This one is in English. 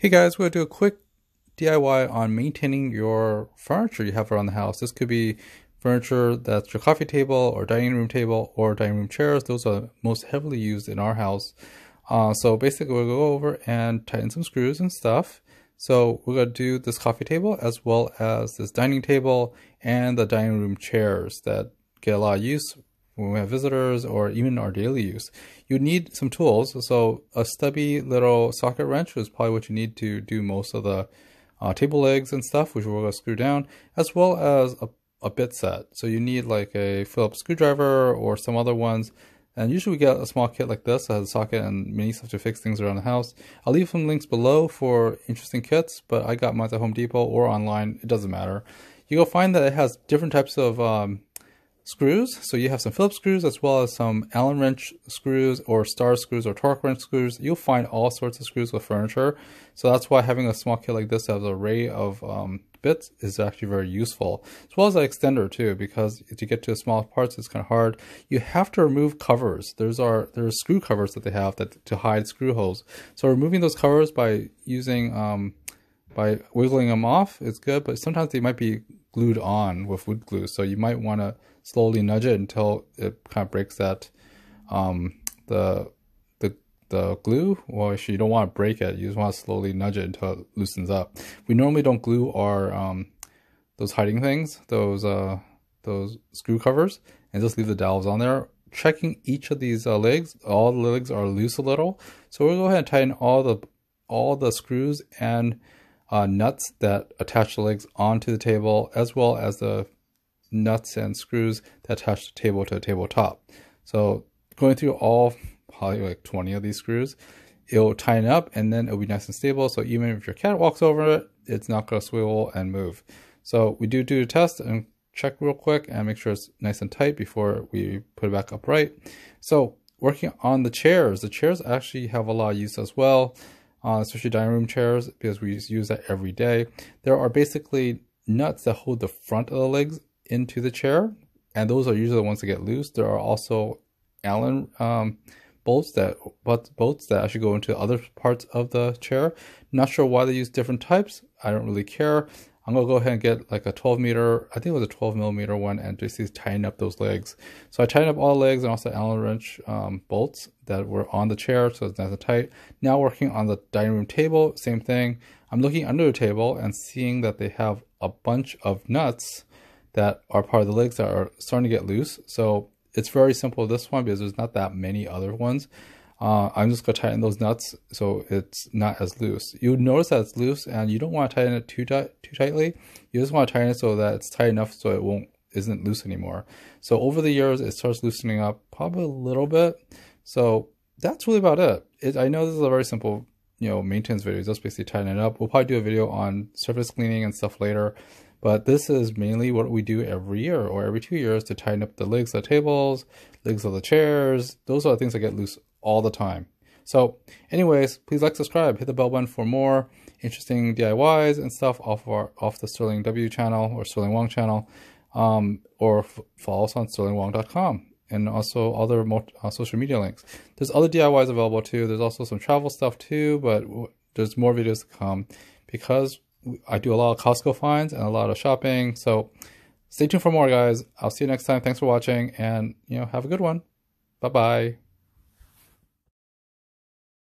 Hey guys, we're going to do a quick DIY on maintaining your furniture you have around the house. This could be furniture that's your coffee table or dining room table or dining room chairs. Those are most heavily used in our house. Uh, so basically we'll go over and tighten some screws and stuff. So we're going to do this coffee table as well as this dining table and the dining room chairs that get a lot of use when we have visitors or even our daily use. You need some tools. So a stubby little socket wrench is probably what you need to do most of the uh, table legs and stuff, which we're going to screw down, as well as a, a bit set. So you need like a Phillips screwdriver or some other ones. And usually we get a small kit like this that has a socket and mini stuff to fix things around the house. I'll leave some links below for interesting kits, but I got mine at Home Depot or online. It doesn't matter. You will find that it has different types of um, screws. So you have some Phillips screws as well as some Allen wrench screws or star screws or torque wrench screws. You'll find all sorts of screws with furniture. So that's why having a small kit like this has an array of um, bits is actually very useful. As well as an extender too, because if you get to the small parts, it's kind of hard. You have to remove covers. There's are there's screw covers that they have that to hide screw holes. So removing those covers by using um, by wiggling them off is good, but sometimes they might be glued on with wood glue. So you might want to slowly nudge it until it kind of breaks that um, the the the glue. Well, actually, you don't want to break it. You just want to slowly nudge it until it loosens up. We normally don't glue our um, those hiding things, those uh, those screw covers, and just leave the dowels on there. Checking each of these uh, legs, all the legs are loose a little. So we'll go ahead and tighten all the all the screws and uh, nuts that attach the legs onto the table, as well as the nuts and screws that attach the table to the tabletop. So going through all probably like 20 of these screws, it'll tighten up and then it'll be nice and stable. So even if your cat walks over it, it's not going to swivel and move. So we do do a test and check real quick and make sure it's nice and tight before we put it back upright. So working on the chairs, the chairs actually have a lot of use as well, uh, especially dining room chairs because we use that every day. There are basically nuts that hold the front of the legs into the chair, and those are usually the ones that get loose. There are also Allen um, bolts that but bolts that actually go into other parts of the chair. Not sure why they use different types. I don't really care. I'm gonna go ahead and get like a 12 meter, I think it was a 12 millimeter one, and just tighten up those legs. So I tightened up all the legs and also Allen wrench um, bolts that were on the chair, so it's nice and tight. Now working on the dining room table, same thing. I'm looking under the table and seeing that they have a bunch of nuts that are part of the legs that are starting to get loose. So it's very simple this one because there's not that many other ones. Uh, I'm just going to tighten those nuts so it's not as loose. You notice that it's loose and you don't want to tighten it too, tight, too tightly. You just want to tighten it so that it's tight enough so it won't isn't loose anymore. So over the years, it starts loosening up probably a little bit. So that's really about it. it I know this is a very simple you know maintenance video. Just basically tighten it up. We'll probably do a video on surface cleaning and stuff later. But this is mainly what we do every year or every two years to tighten up the legs of the tables, legs of the chairs. Those are the things that get loose all the time. So anyways, please like, subscribe, hit the bell button for more interesting DIYs and stuff off of our off the Sterling W channel or Sterling Wong channel, um, or follow us on sterlingwong.com and also other uh, social media links. There's other DIYs available too. There's also some travel stuff too, but there's more videos to come because I do a lot of Costco finds and a lot of shopping. So stay tuned for more, guys. I'll see you next time. Thanks for watching and, you know, have a good one. Bye-bye.